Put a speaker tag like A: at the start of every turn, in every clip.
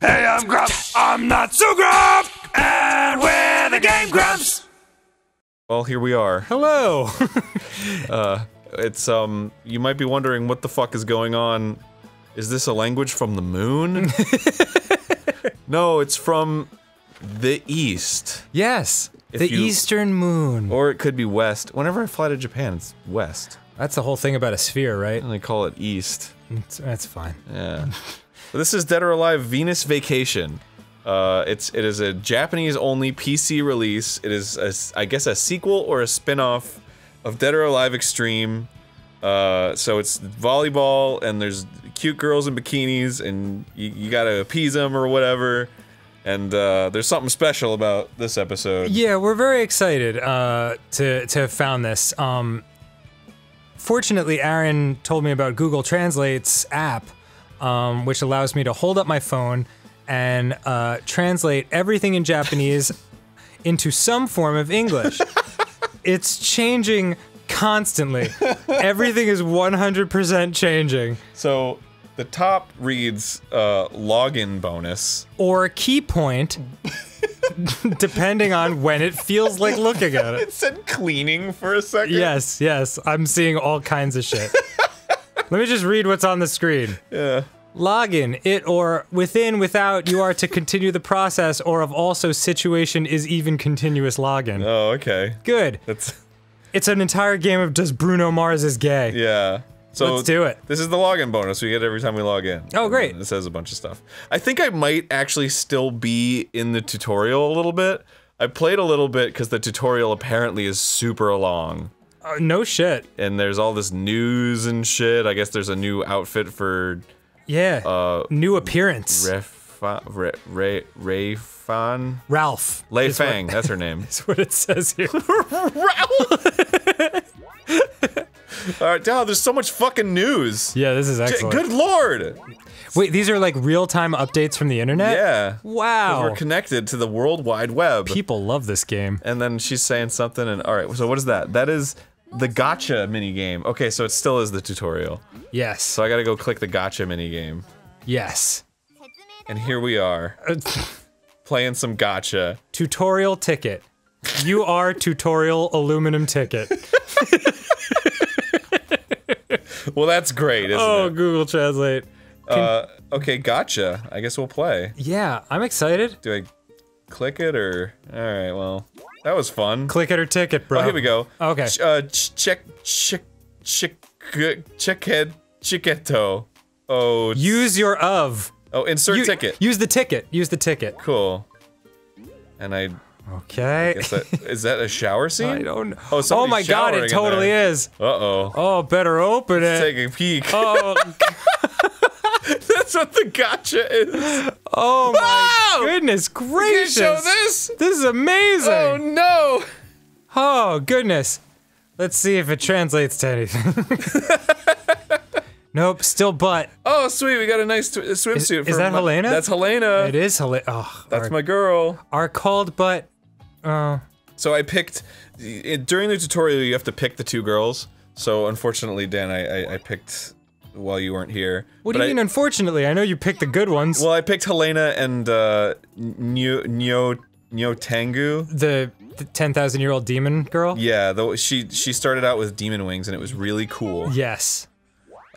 A: Hey, I'm Grump. I'm not so Grump. And we're the Game Grumps.
B: Well, here we are.
C: Hello.
B: Uh, it's, um, you might be wondering what the fuck is going on. Is this a language from the moon? no, it's from the east.
C: yes.
B: If
C: the
B: you-
C: Eastern Moon.
B: Or it could be west. Whenever I fly to Japan, it's west.
C: That's the whole thing about a sphere, right?
B: And they call it east.
C: It's- That's fine.
B: Yeah. This is Dead or Alive Venus Vacation. Uh, it's it is a Japanese only PC release. It is a I guess a sequel or a spin-off of Dead or Alive Extreme. Uh, so it's volleyball and there's cute girls in bikinis and you, you gotta appease them or whatever. And uh, there's something special about this episode.
C: Yeah, we're very excited uh, to to have found this. Um, fortunately, Arin told me about Google Translate's app, um, which allows me to hold up my phone and uh, translate everything in Japanese into some form of English. it's changing constantly. Everything is 100% changing.
B: So the top reads uh, login bonus.
C: Or key point, depending on when it feels like looking at it.
B: It said cleaning for a second.
C: Yes, yes. I'm seeing all kinds of shit. Let me just read what's on the screen.
B: Yeah.
C: Login, it or within, without, you are to continue the process, or of also situation is even continuous login.
B: Oh, okay.
C: Good.
B: That's
C: It's an entire game of does Bruno Mars is gay.
B: yeah. So
C: Let's do it.
B: This is the login bonus we get every time we log in.
C: Oh, great.
B: It says a bunch of stuff. I think I might actually still be in the tutorial a little bit. I played a little bit because the tutorial apparently is super long.
C: Uh, no shit.
B: And there's all this news and shit. I guess there's a new outfit for
C: Yeah.
B: uh
C: New appearance.
B: Refa, Re, Fan?
C: Ralph.
B: Lei
C: is what-
B: that's her name.
C: That's what it says here. Ralph.
B: Alright, wow, there's so much fucking news.
C: yeah, this is excellent.
B: Good lord!
C: Wait, these are like real-time updates from the internet?
B: Yeah.
C: Wow.
B: We're connected to the World Wide Web.
C: People love this game.
B: and then she's saying something and all right so what is that that is the gotcha mini game okay so it still is the tutorial
C: Yes.
B: so i gotta go click the gotcha mini game
C: Yes.
B: and here we are playing some gotcha
C: Tutorial ticket. You are tutorial aluminum ticket.
B: well that's great isn't
C: Oh,
B: it
C: Google Translate.
B: uh, okay gotcha i guess we'll play
C: Yeah, I'm excited.
B: do i click it or all right well that was fun
C: Click it or ticket, bro.
B: oh here we go
C: Okay.
B: Ch- uh ch- check check check check head chicketo oh
C: Use your of.
B: oh insert
C: U-
B: ticket
C: Use the ticket. Use the ticket.
B: cool and i
C: Okay.
B: Is that, is that a shower scene?
C: I don't know.
B: Oh,
C: Oh my god, it totally is.
B: Uh-oh.
C: Oh, better open it.
B: Take a peek.
C: Oh,
B: That's what the gotcha is.
C: oh my
B: Wow!
C: goodness
B: Can you
C: gracious.
B: show this?
C: This is amazing.
B: Oh no!
C: Oh, goodness. Let's see if it translates to anything. nope, still butt.
B: Oh sweet, we got a nice swimsuit.
C: is
B: for
C: that
B: my-
C: Helena?
B: That's Helena.
C: It is Helena. Oh,
B: That's
C: our,
B: my girl.
C: our called butt. Oh,
B: So I picked it, during the tutorial. You have to pick the two girls. So unfortunately, Dan, I I, I picked while you weren't here.
C: what do you
B: I-
C: mean? Unfortunately, I know you picked the good ones.
B: Well, I picked Helena and uh, Nyo Nyo Nyo Tengu.
C: the, the ten thousand year old demon girl.
B: Yeah, though she she started out with demon wings and it was really cool.
C: Yes.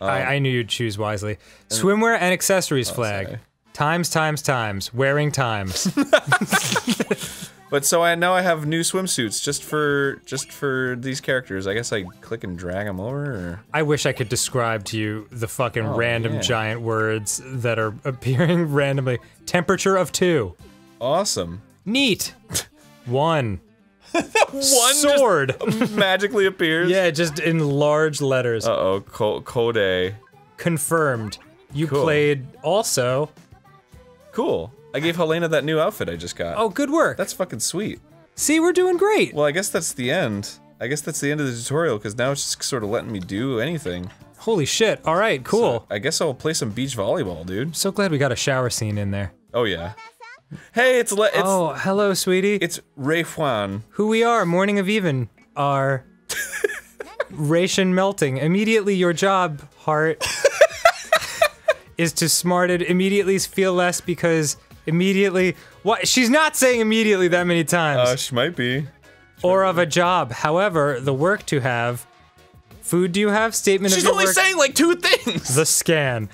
B: Um,
C: I, I knew you'd choose wisely. Swimwear and accessories flag.
B: Oh, sorry.
C: Times, times, times. Wearing times.
B: But so I now I have new swimsuits just for just for these characters. I guess I click and drag them over. Or...
C: I wish I could describe to you the fucking random
B: Oh, yeah.
C: giant words that are appearing randomly. Temperature of two.
B: Awesome.
C: Neat. One.
B: One
C: Sword.
B: magically appears.
C: yeah, just in large letters.
B: Uh oh, Co- Code.
C: Confirmed. You
B: Cool.
C: played also.
B: Cool. I gave Helena that new outfit I just got.
C: Oh, good work.
B: that's fucking sweet.
C: See, we're doing great.
B: Well, I guess that's the end. I guess that's the end of the tutorial because now it's just sort of letting me do anything.
C: Holy shit. All right, cool.
B: So I guess I'll play some beach volleyball, dude.
C: so glad we got a shower scene in there.
B: Oh yeah. Hey, it's le- it's
C: oh, hello, sweetie.
B: it's Ray Juan.
C: Who we are, morning of even, are ration melting. Immediately your job, heart. is to smarted immediately feel less because immediately what she's not saying immediately that many times
B: Uh, she might be.
C: or of a job. However, the work to have food do you have statement
B: She's
C: of your
B: only saying like two things.
C: the scan.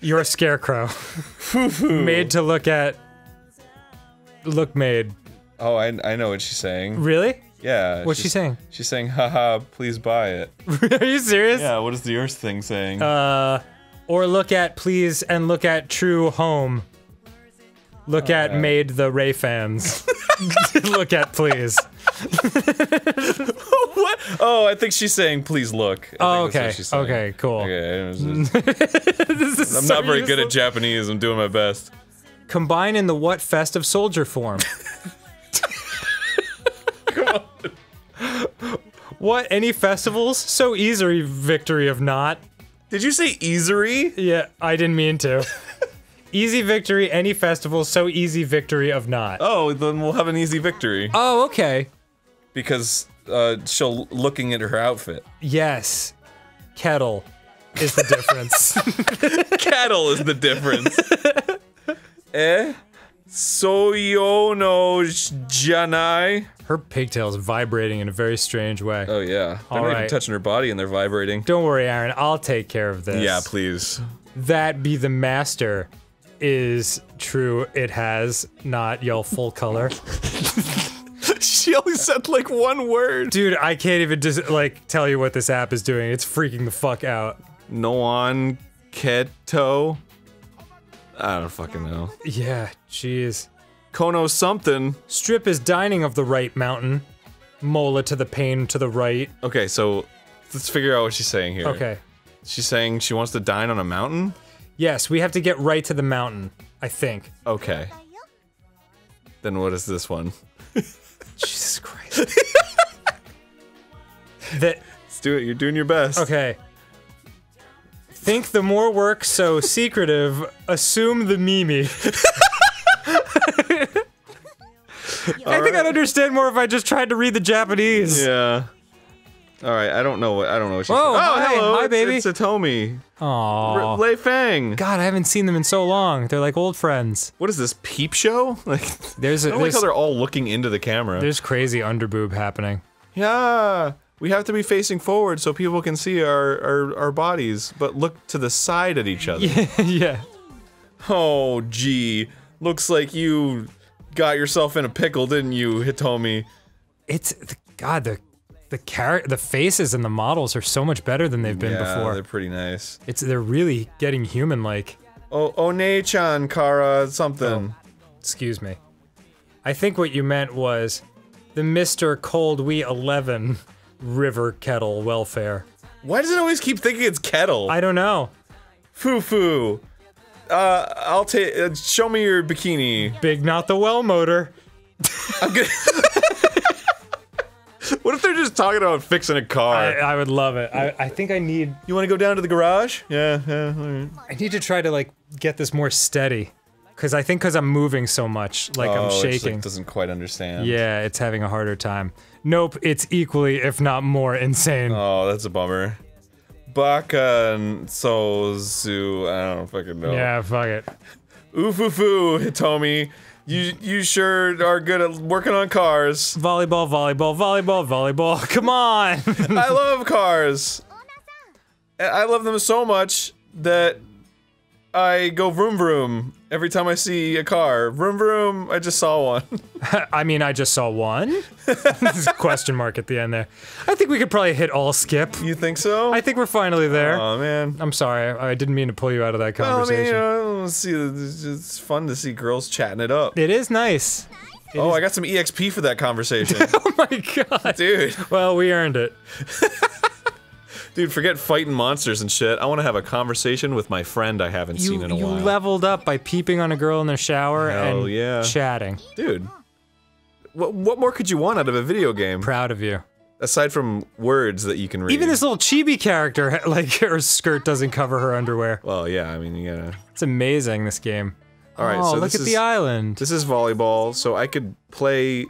C: You're a scarecrow. made to look at look made.
B: Oh, I, I know what she's saying.
C: Really?
B: Yeah.
C: What's she saying?
B: She's saying, haha, please buy it.
C: Are you serious?
B: Yeah, what is the Earth thing saying?
C: Uh, or look at please and look at true home. Look at
B: yeah.
C: made the Ray fans. look at please.
B: what? Oh, I think she's saying, please look. I
C: Oh,
B: think that's what
C: okay. Okay, cool.
B: Okay, just- I'm not very good at Japanese. I'm doing my best.
C: Combine in the what festive soldier form. what? Any festivals? So easy victory of not.
B: Did you say easery?
C: Yeah, I didn't mean to. Easy victory, any festival, so easy victory of not.
B: Oh, then we'll have an easy victory
C: Oh, okay.
B: because uh, she'll looking at her outfit.
C: Yes. Kettle is the difference.
B: Kettle is the difference. eh? Soyo no janai.
C: Her pigtails vibrating in a very strange way.
B: Oh yeah, they're
C: All
B: not
C: right.
B: even touching her body and they're vibrating.
C: Don't worry, Arin. I'll take care of this.
B: Yeah, please.
C: That be the master is true. It has not y'all full color.
B: she only said like one word.
C: Dude, I can't even just like tell you what this app is doing. It's freaking the fuck out.
B: No Noan keto. I don't fucking know.
C: Yeah, jeez.
B: Kono something.
C: Strip is dining of the right mountain. Mola to the pain to the right.
B: Okay, so let's figure out what she's saying here.
C: Okay.
B: She's saying she wants to dine on a mountain?
C: Yes, we have to get right to the mountain, I think.
B: Okay. Then what is this one?
C: Jesus Christ. that
B: Let's do it. You're doing your best.
C: okay. Think the more work so secretive, assume the Mimi. I think I'd understand more if I just tried to read the Japanese.
B: Yeah. All right. I don't know what I don't know what she's
C: Whoa.
B: Oh,
C: hi,
B: hello.
C: hi,
B: it's,
C: baby.
B: It's Hitomi.
C: Aww.
B: Lei Fang.
C: God, I haven't seen them in so long. They're like old friends.
B: What is this peep show? Like
C: There's
B: I
C: a
B: don't like how they're all looking into the camera.
C: there's crazy underboob happening.
B: Yeah. We have to be facing forward so people can see our, our, our bodies, but look to the side at each other.
C: yeah.
B: Oh, gee. Looks like you got yourself in a pickle, didn't you, Hitomi?
C: It's God, the the char- the faces and the models are so much better than they've been
B: yeah,
C: before.
B: they're pretty nice.
C: It's they're really getting human like.
B: Oh, One-chan, Kara, something.
C: Excuse me. I think what you meant was the Mr. Cold We 11 River Kettle Welfare.
B: Why does it always keep thinking it's kettle?
C: I don't know.
B: Foo foo. Uh, I'll take. Uh, show me your bikini.
C: Big not the well motor.
B: I'm gonna. what if they're just talking about fixing a car?
C: I, I would love it. I, I think I need
B: you want to go down to the garage? Yeah, yeah. all right.
C: I need to try to like get this more steady. Cause I think cause I'm moving so much, like
B: oh,
C: I'm
B: it just, like,
C: shaking.
B: doesn't quite understand.
C: Yeah, it's having a harder time. Nope, it's equally, if not more, insane.
B: Oh, that's a bummer. Baka and Sozu. I don't fucking know.
C: Yeah, fuck it.
B: Oofufu, Hitomi. You you sure are good at working on cars.
C: Volleyball, volleyball, volleyball, volleyball. Come on.
B: I love cars. I love them so much that I go vroom vroom every time I see a car. Vroom vroom. I just saw one.
C: I mean, I just saw one. Question mark at the end there. I think we could probably hit all skip.
B: You think so?
C: I think we're finally there.
B: Oh man.
C: I'm sorry, I didn't mean to pull you out of that
B: Well, I
C: conversation.
B: mean, you know, see. It's fun to see girls chatting it up.
C: It is nice.
B: oh, I got some EXP for that conversation,
C: Oh my god.
B: dude.
C: Well, we earned it.
B: Dude, forget fighting monsters and shit. I want to have a conversation with my friend I haven't
C: You,
B: seen in a
C: you
B: while.
C: leveled up by peeping on a girl in the shower
B: Hell
C: and
B: yeah.
C: chatting.
B: Dude, what what more could you want out of a video game
C: Proud of you.
B: Aside from words that you can read?
C: Even this little chibi character, like her skirt doesn't cover her underwear.
B: Well, yeah. I mean, you gotta.
C: It's amazing. This game.
B: All right,
C: oh,
B: so
C: look
B: this
C: at
B: is-
C: the island.
B: This is volleyball, so I could play.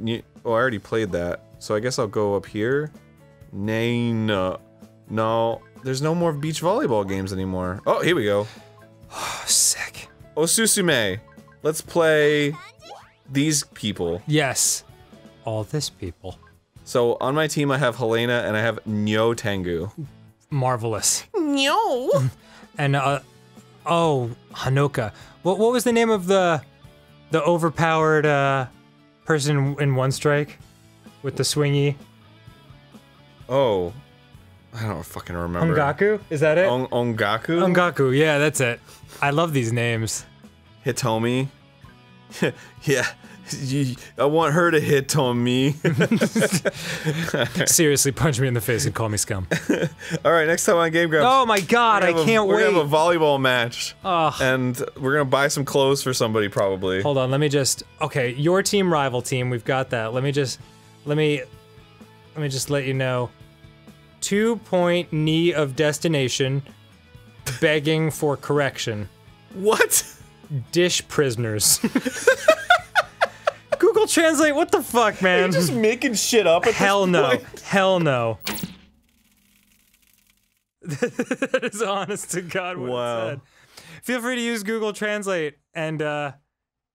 B: Oh, I already played that. So I guess I'll go up here. Nay, no, no. There's no more beach volleyball games anymore. Oh, here we go. Oh, sick. Osusume, let's play these people.
C: Yes. All this people.
B: So on my team, I have Helena and I have Nyo Tengu.
C: Marvelous.
B: Nyo.
C: And uh oh, Honoka. What what was the name of the the overpowered uh person in one strike with the swingy?
B: Oh, I don't fucking remember.
C: Ongaku? Is that it?
B: On- Ongaku.
C: Ongaku, yeah, that's it. I love these names.
B: Hitomi. yeah. I want her to hit on me.
C: Seriously, punch me in the face and call me scum.
B: All right, next time on Game Grumps.
C: Oh my god, I
B: have a-
C: can't
B: we're
C: wait.
B: gonna have a volleyball match,
C: Ugh.
B: and we're gonna buy some clothes for somebody probably.
C: Hold on, let me just Okay, your team rival team, we've got that. Let me just let me let me just let you know. Two point knee of destination begging for correction.
B: What?
C: Dish prisoners. Google Translate, what the fuck, man?
B: Just making shit up. At
C: Hell no. Hell no. that is honest to God what
B: Wow.
C: it said. Feel free to use Google Translate and uh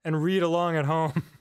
C: and read along at home.